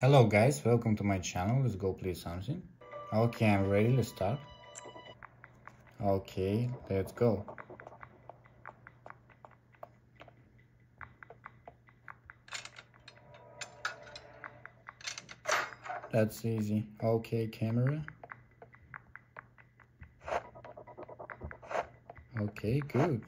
Hello guys, welcome to my channel. Let's go play something. Okay, I'm ready. Let's start. Okay, let's go. That's easy. Okay, camera. Okay, good.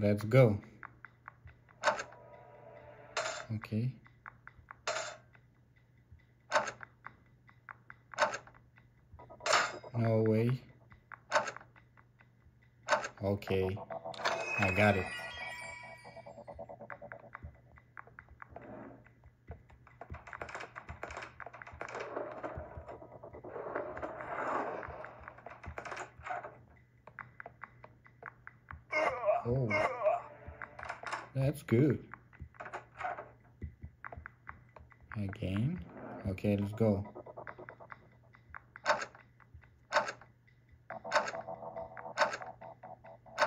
Let's go. Okay. No way. Okay. I got it. Oh, that's good. Again. Okay, let's go.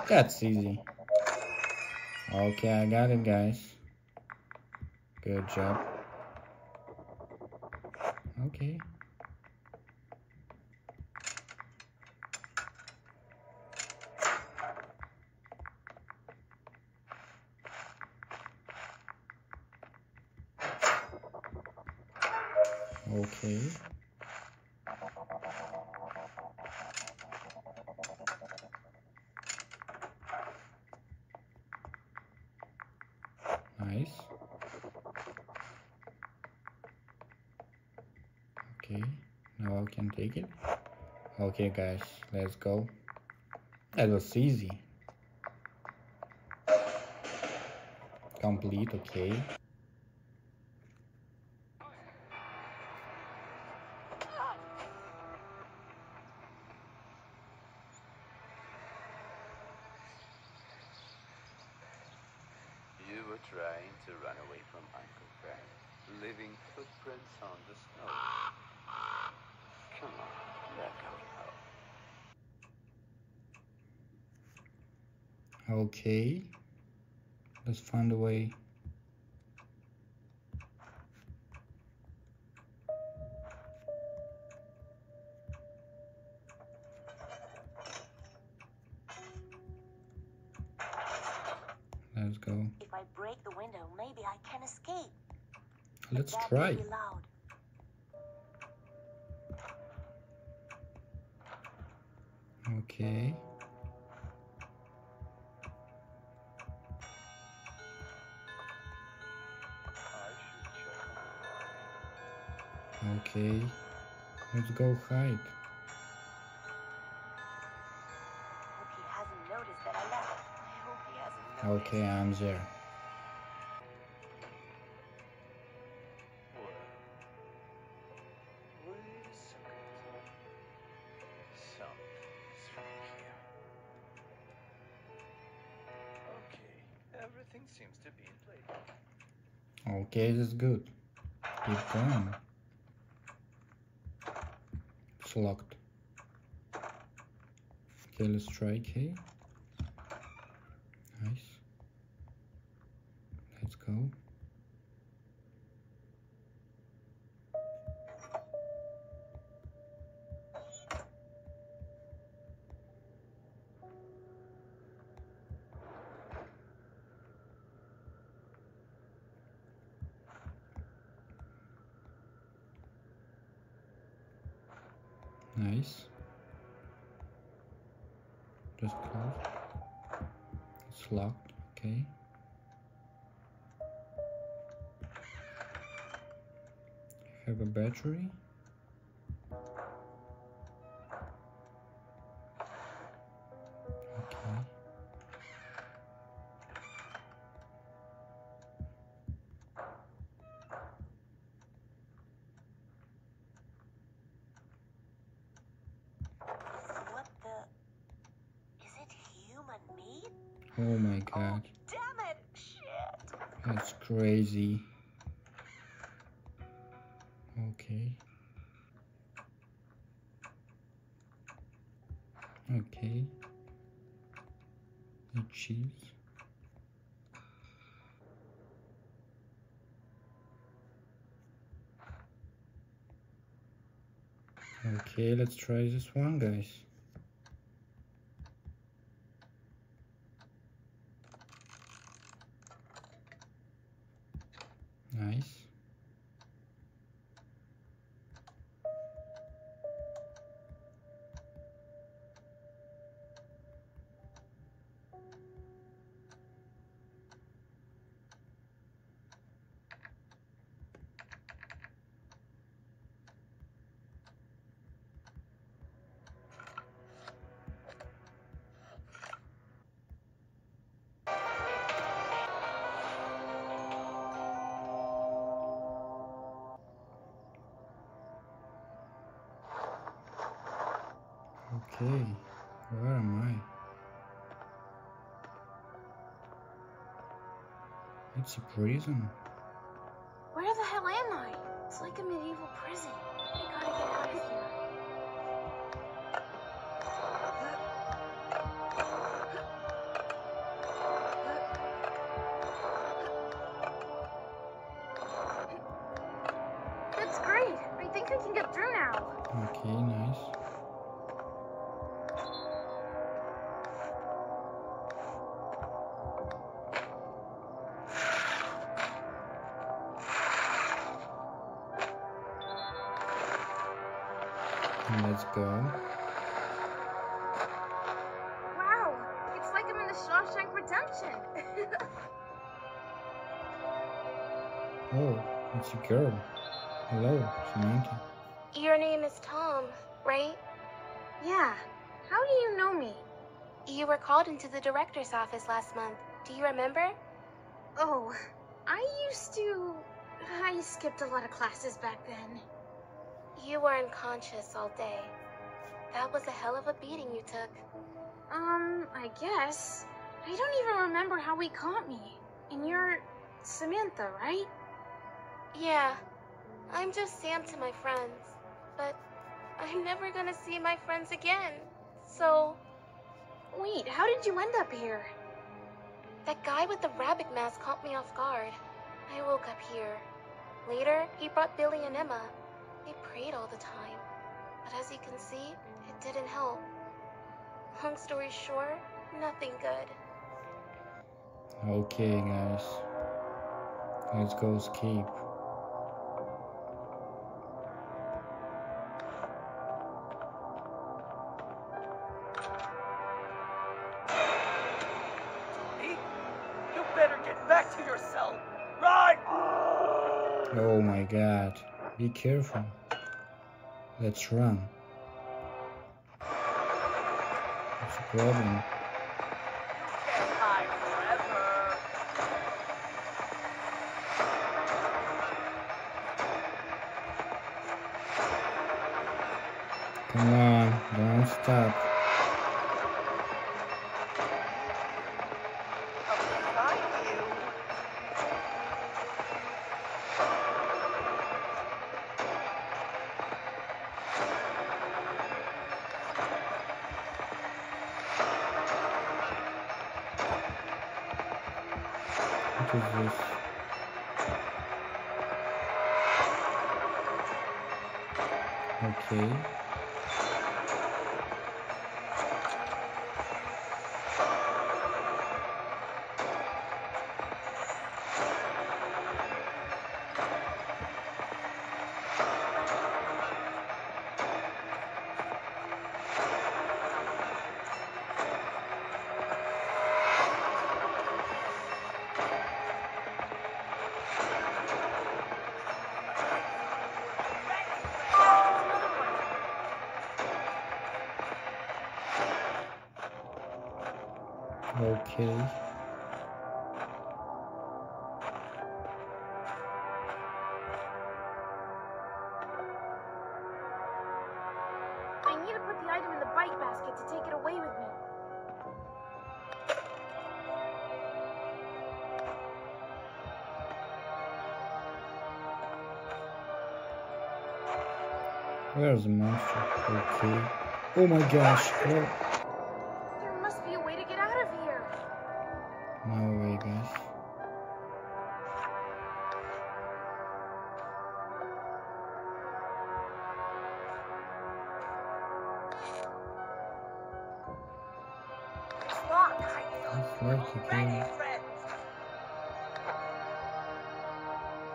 That's easy. Okay, I got it, guys. Good job. Okay. Okay. Nice. Okay, now I can take it. Okay guys, let's go. That was easy. Complete, okay. Leaving footprints on the snow. Come on, now. Okay. Let's find a way. Let's try. Okay. I should check Okay. Let's go hide. Hope he hasn't everything seems to be in place. Okay, good. Keep going. It's locked. Okay, let's try K. Nice. Let's go. Nice. Just close. It's locked, okay. Have a battery. That's crazy. Okay. Okay. The cheese. Okay, let's try this one, guys. Nice. Okay, where am I? It's a prison. Where the hell am I? It's like a medieval prison. I gotta get out of here. That's great. I think I can get through now. Okay, nice. Let's. Wow, it's like I'm in the Shawshank Redemption. Oh, it's a girl. Hello, Samantha. Your name is Tom, right? yeah. How do you know me? You were called into the director's office last month. Do you remember? Oh, I used to. I skipped a lot of classes back then. You were unconscious all day. That was a hell of a beating you took. Um, I guess. I don't even remember how he caught me. And you're Samantha, right? Yeah, I'm just Sam to my friends. But I'm never gonna see my friends again. So, Wait, how did you end up here? that guy with the rabbit mask caught me off guard. I woke up here. Later, he brought Billy and Emma. They prayed all the time. But as you can see, didn't help. Long story short, nothing good. Okay, guys. Let's go escape. Hey, you better get back to your cell. Right! Oh my god. Be careful. Let's run. Come on, don't stop. What is this? Okay. Me. Where's the monster? Okay. Oh my gosh.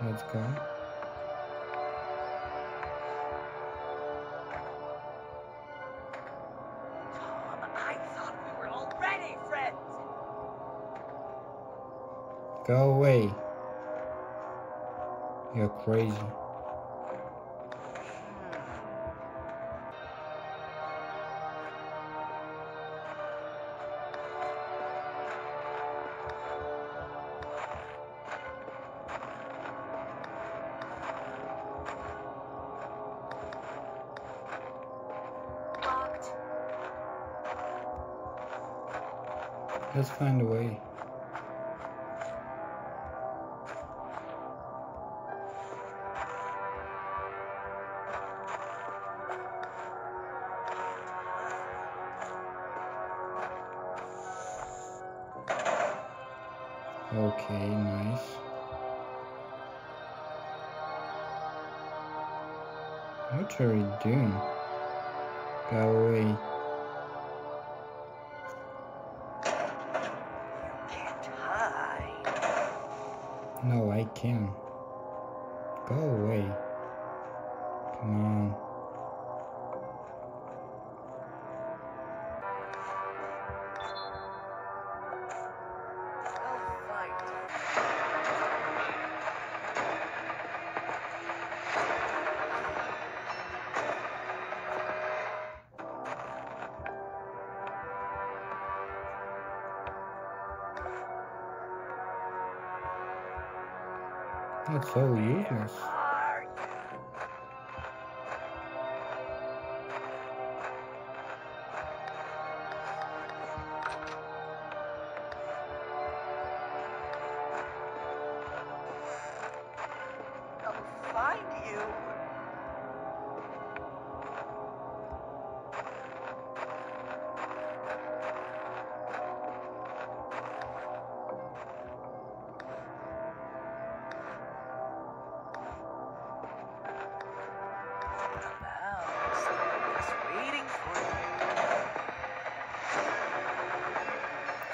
Let's go. Go away. You're crazy. Let's find a way. Okay, nice. What are you doing? Go away. No, I can't. Go away. Come on. That's so useless.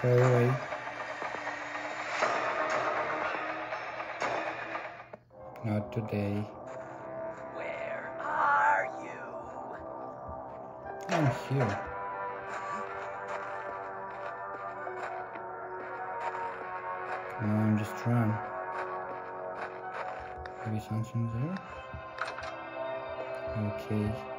Go away. Not today. Where are you? I'm here. Come on, just trying. Maybe something's there? Okay.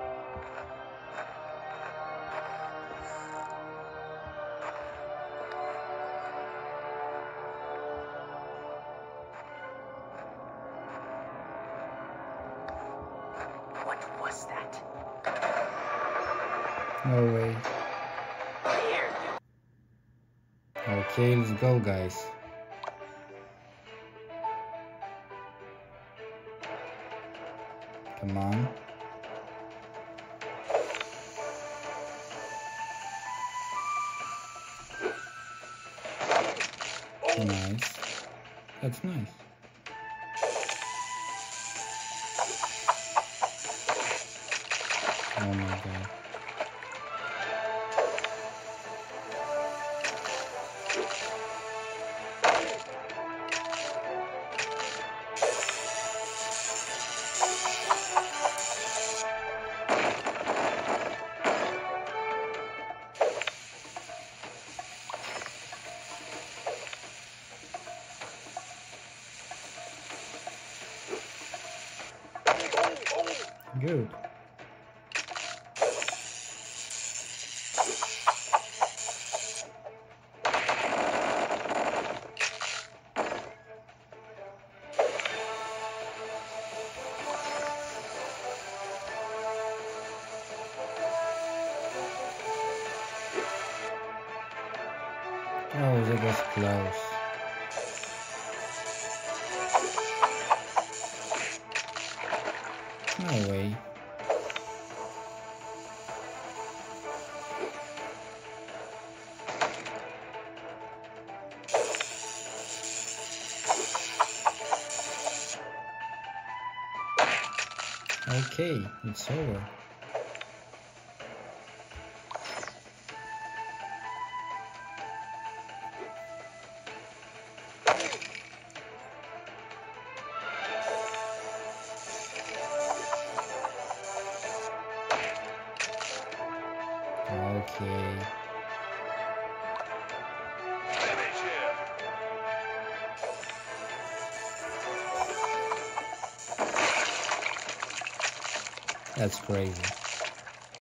No way. Okay, let's go, guys. Come on. Nice. That's nice. Oh my god. Good. Oh, that was close. highway. Okay, it's over. That's crazy.